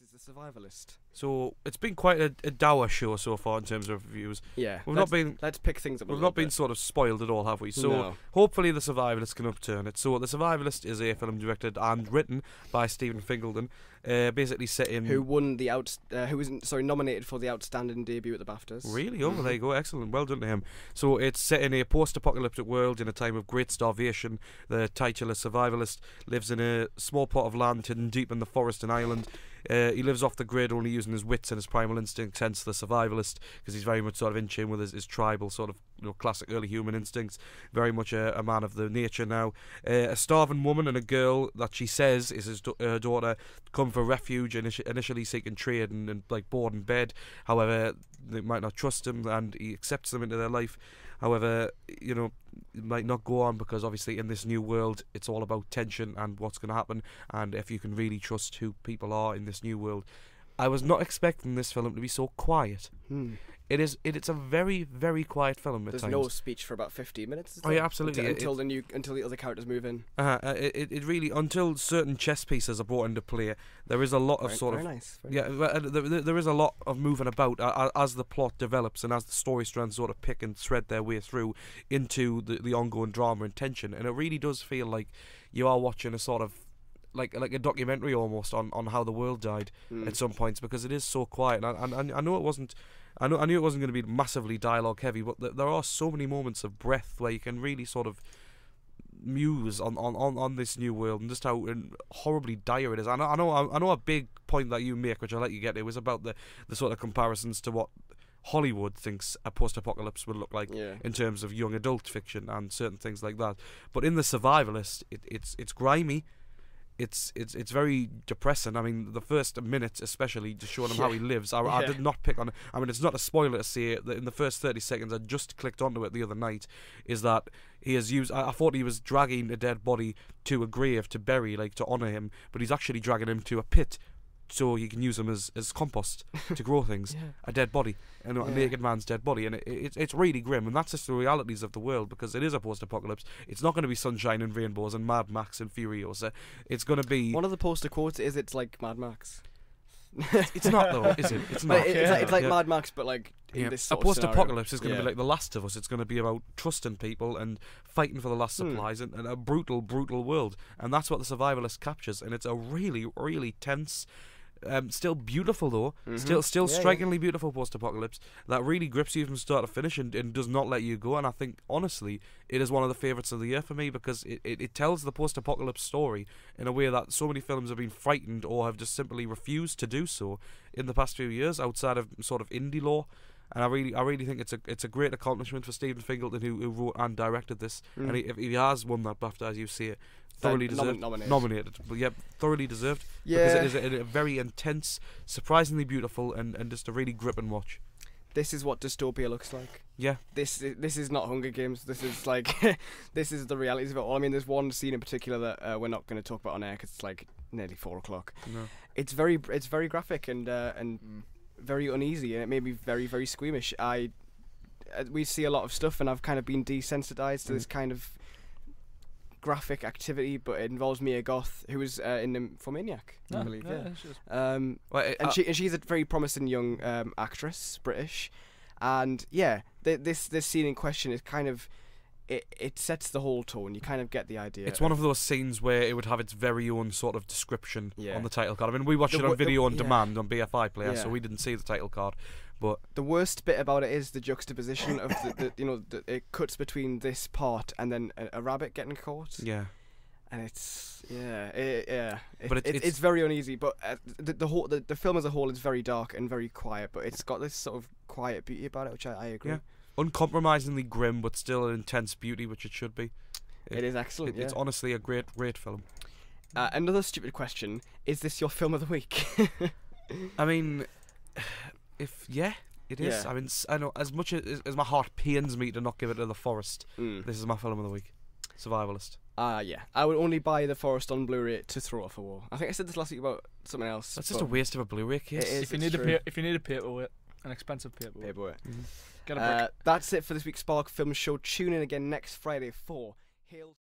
This is the survivalist. So it's been quite a, a dour show so far in terms of reviews. Yeah. We've not been Let's pick things up. we've not been sort of spoiled at all, have we? So No. hopefully the Survivalist can upturn it. So the Survivalist is a film directed and written by Stephen Fingleton, uh, basically set in. Who won the out? Uh, who was sorry nominated for the outstanding debut at the BAFTAs? Really? Oh, there you go. Excellent. Well done to him. So it's set in a post-apocalyptic world in a time of great starvation. The titular survivalist lives in a small plot of land hidden deep in the forest in Ireland. Uh, he lives off the grid, only using his wits and his primal instincts. Hence the survivalist, because he's very much sort of in tune with his, his tribal sort of you know classic early human instincts. Very much a, a man of the nature now. Uh, a starving woman and a girl that she says is his her daughter come for refuge, initi- initially seeking trade and, and like board and bed. However, they might not trust him, and he accepts them into their life. However, you know, it might not go on because obviously in this new world, it's all about tension and what's going to happen, and if you can really trust who people are in this new world. I was not expecting this film to be so quiet. Hmm. It is. It, it's a very, very quiet film There's times. no speech for about 15 minutes. Oh, yeah, absolutely. Until, It- until the new until the other characters move in. uh, uh, it, it really until certain chess pieces are brought into play, there is a lot of Very- sort very of nice. very Yeah, uh, there, there is a lot of moving about as the plot develops and as the story strands sort of pick and thread their way through into the, the ongoing drama and tension, and it really does feel like you are watching a sort of like like a documentary almost on, on how the world died Mm. at some points because it is so quiet. And I, and I know it wasn't. I know I knew it wasn't going to be massively dialogue heavy, but th- there are so many moments of breath where you can really sort of muse on, on, on, on this new world and just how horribly dire it is. I know I know I know a big point that you make, which I'll let you get. It was about the the sort of comparisons to what Hollywood thinks a post-apocalypse would look like yeah. in terms of young adult fiction and certain things like that. But in the Survivalist, it, it's it's grimy. It's it's it's very depressing. I mean, the first minute, especially, just showing him how he lives. I, I did not pick on. I mean, it's not a spoiler to say that in the first thirty seconds, I just clicked onto it the other night. Is that he has used? I, I thought he was dragging a dead body to a grave to bury, like to honor him, but he's actually dragging him to a pit. So you can use them as, as compost to grow things Yeah. a dead body, a Yeah. naked man's dead body, and it, it, it's really grim, and that's just the realities of the world because it is a post-apocalypse. It's not going to be sunshine and rainbows and Mad Max and Furiosa. It's going to be. One of the poster quotes is it's like Mad Max. It's not though, is it? It's not. it- it's like, it's like Yeah. Mad Max, but like in Yeah. this A sort of scenario. post-apocalypse is going to Yeah. be like The Last of Us. It's going to be about trusting people and fighting for the last Hmm. supplies and, and a brutal, brutal world, and that's what the Survivalist captures. And it's a really, really tense. Um, still beautiful though, still Mhm. still Yeah, yeah. strikingly beautiful post-apocalypse that really grips you from start to finish and, and does not let you go. And I think honestly, it is one of the favorites of the year for me because it, it, it tells the post-apocalypse story in a way that so many films have been frightened or have just simply refused to do so in the past few years outside of sort of indie law. And I really, I really think it's a it's a great accomplishment for Stephen Fingleton who, who wrote and directed this. Mm. And he, if he has won that BAFTA, as you see it, thoroughly Then nomin- deserved. nominated. Nominated, but yeah, thoroughly deserved Yeah. because it is a, a very intense, surprisingly beautiful, and, and just a really gripping watch. This is what dystopia looks like. Yeah, This this is not Hunger Games. This is like this is the realities of it all. I mean, there's one scene in particular that uh, we're not going to talk about on air because it's like nearly four o'clock. no. It's very it's very graphic and uh, and Mm. Very uneasy, and it made me very very squeamish. I uh, we see a lot of stuff, and I've kind of been desensitized to Mm. this kind of graphic activity, but it involves Mia Goth, who was uh, in um, for Maniac, I Yeah, believe. yeah, Yeah. Um, Well, it- and uh, she and she's a very promising young um, actress, British, and yeah, th- this this scene in question is kind of it it sets the whole tone. You kind of get the idea. it's one of those scenes where it would have its very own sort of description Yeah. on the title card. I mean, we watched The it on wo- the- video on yeah. demand on BFI Player, so we didn't see the title card. But the worst bit about it is the juxtaposition of the, the you know the, it cuts between this part and then a, a rabbit getting caught, yeah, and it's yeah it, yeah. It, But it- it's, it's- it's very uneasy. But uh, the the whole the, the film as a whole is very dark and very quiet, but it's got this sort of quiet beauty about it, which I, I agree. Yeah. uncompromisingly grim, but still an intense beauty, which it should be. It is excellent. It, It's honestly a great, great film. Uh, another stupid question: Is this your film of the week? I mean, if yeah, it is. Yeah. I mean, s- I know as much as, as my heart pains me to not give it to The Forest. Mm. This is my film of the week, Survivalist. Ah, yeah. I would only buy The Forest on Blu-ray to throw off a wall. I think I said this last week about something else. That's just a waste of a Blu-ray case. It is. if you it's need a true. pa- if you need a paperweight, an expensive paperweight, paperwork. Mhm. get a. Uh, that's it for this week's Spark Film Show. Tune in again next Friday for Hail.